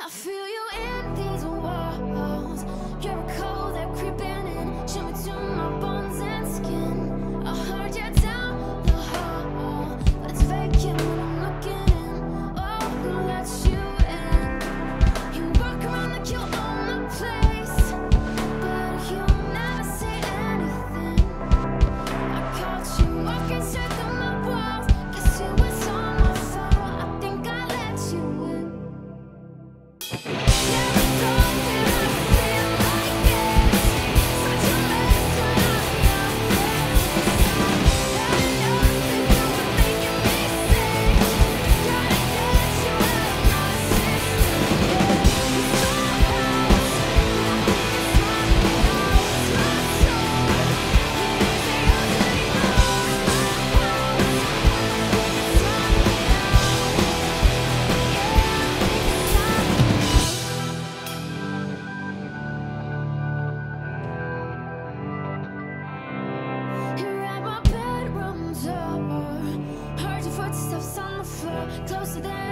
I feel you in these walls. Floor, closer than